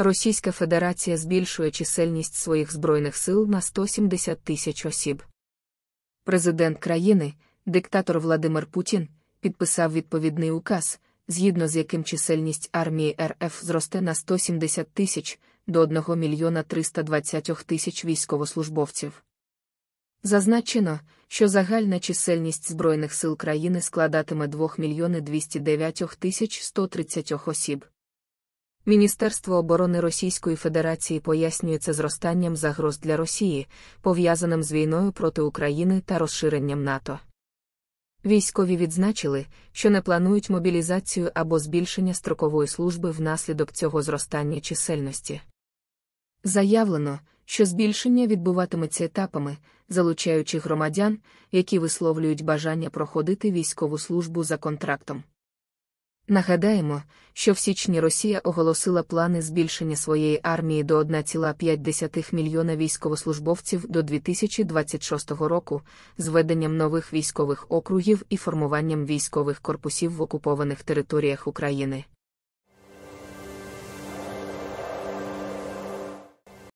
Російська Федерація збільшує чисельність своїх збройних сил на 170 тисяч осіб. Президент країни, диктатор Владимир Путін, підписав відповідний указ, згідно з яким чисельність армії РФ зросте на 170 тисяч до 1 мільйона 320 тисяч військовослужбовців. Зазначено, що загальна чисельність Збройних сил країни складатиме 2 мільйони 209 тисяч 130 осіб. Міністерство оборони Російської Федерації пояснює це зростанням загроз для Росії, пов'язаним з війною проти України та розширенням НАТО. Військові відзначили, що не планують мобілізацію або збільшення строкової служби внаслідок цього зростання чисельності. Заявлено, що збільшення відбуватиметься етапами, залучаючи громадян, які висловлюють бажання проходити військову службу за контрактом. Нагадаємо, що в січні Росія оголосила плани збільшення своєї армії до 1,5 мільйона військовослужбовців до 2026 року, з введенням нових військових округів і формуванням військових корпусів в окупованих територіях України.